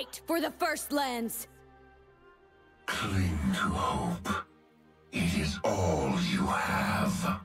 Fight for the First Lands! Cling to hope. It is all you have.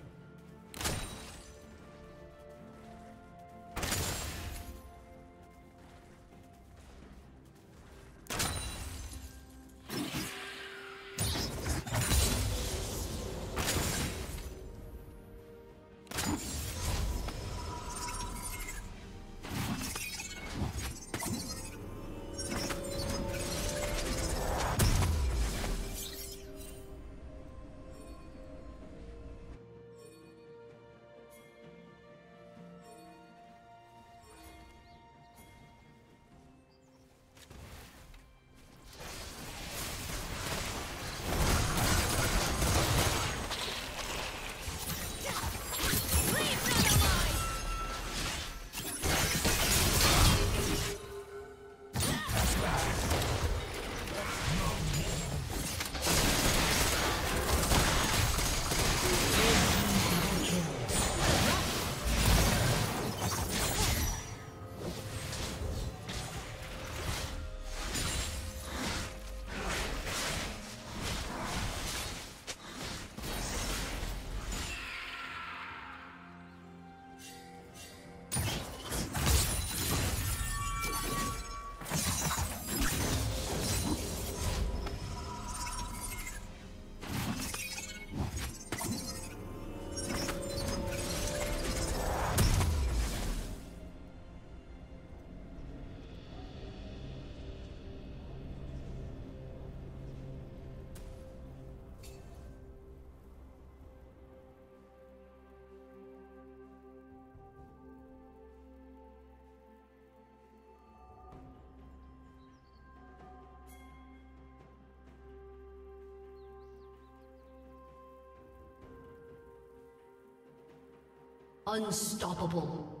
Unstoppable.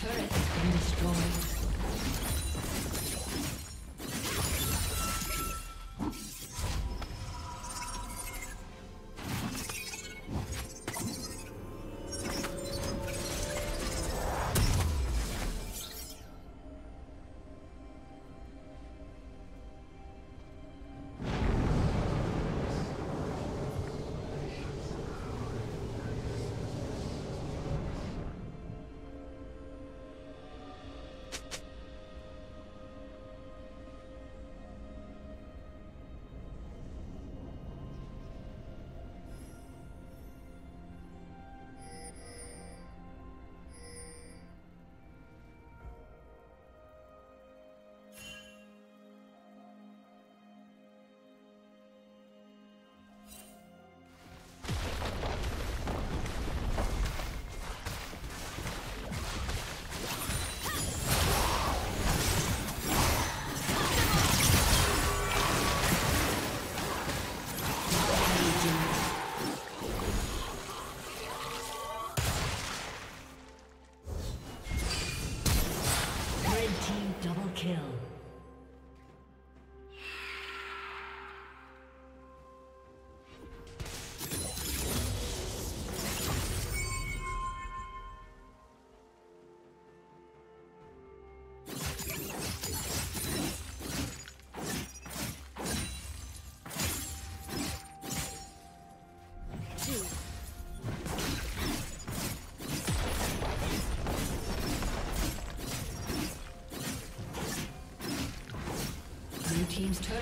Turret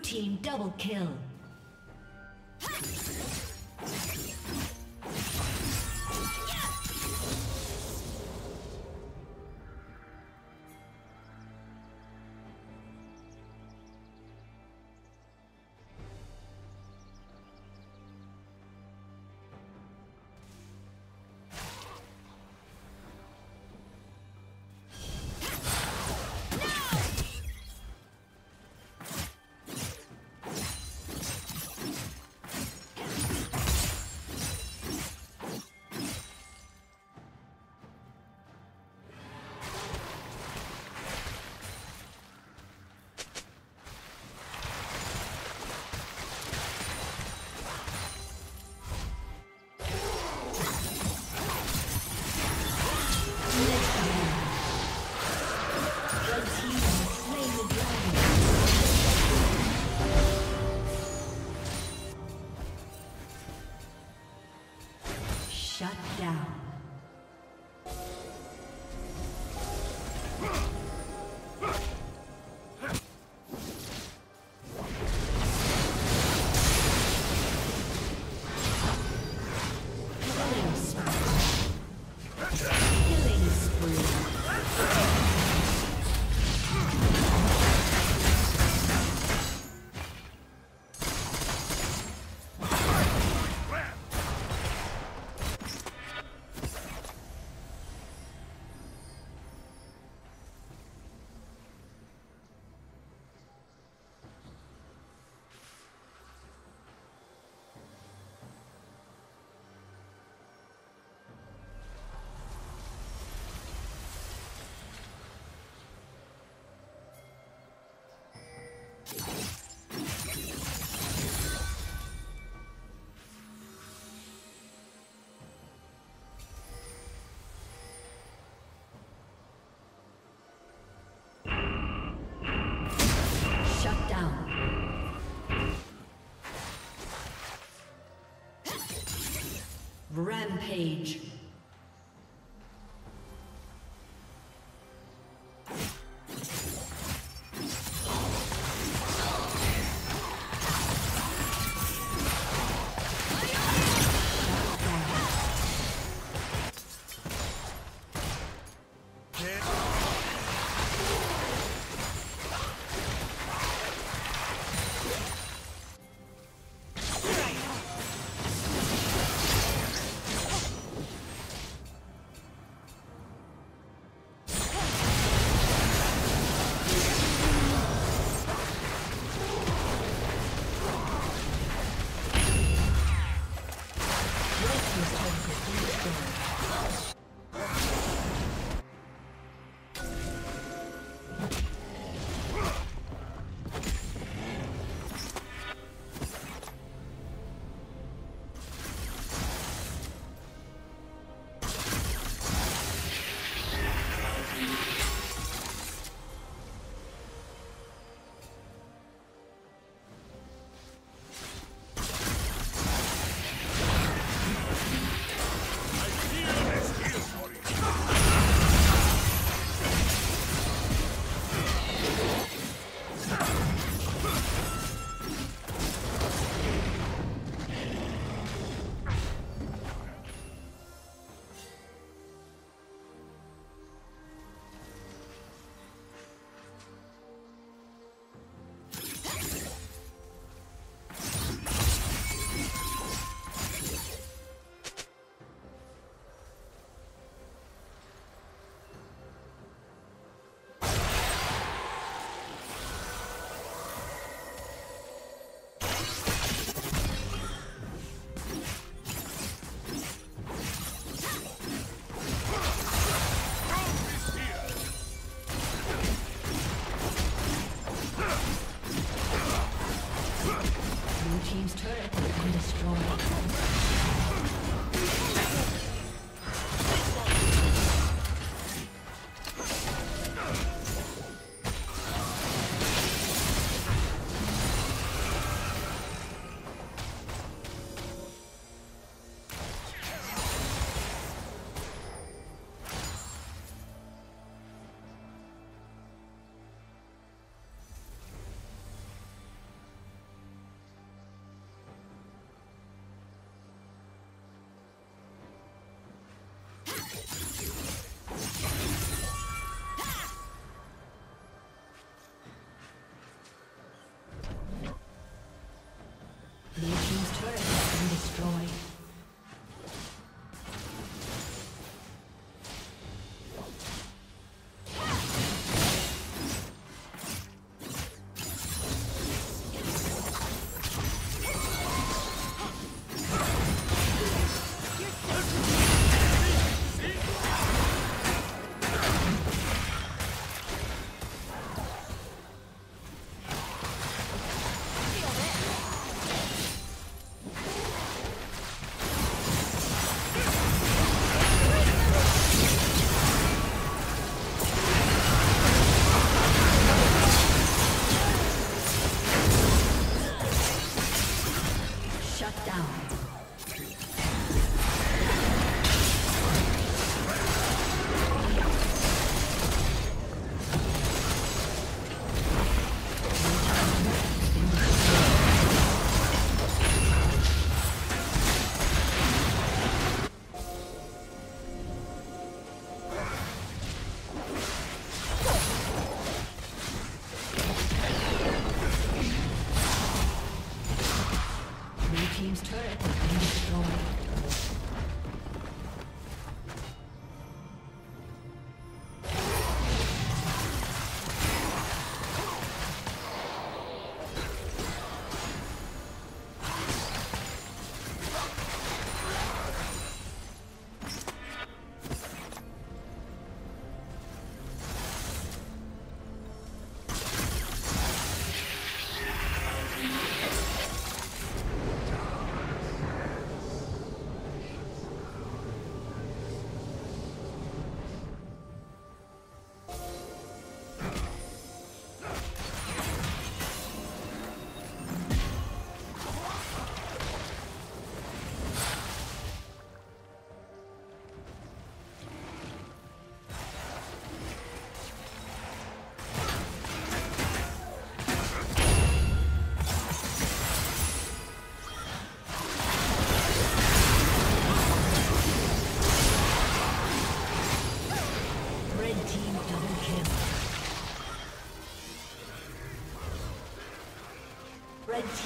Team double kill. Rampage.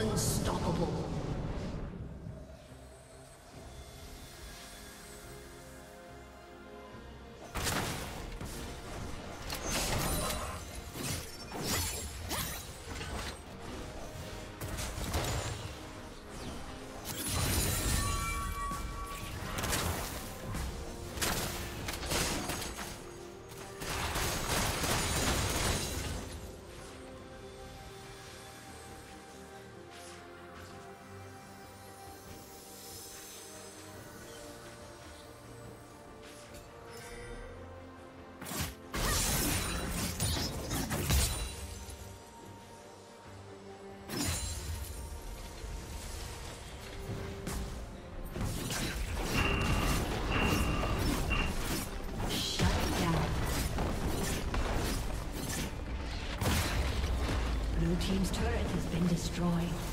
Unstoppable. Destroyed.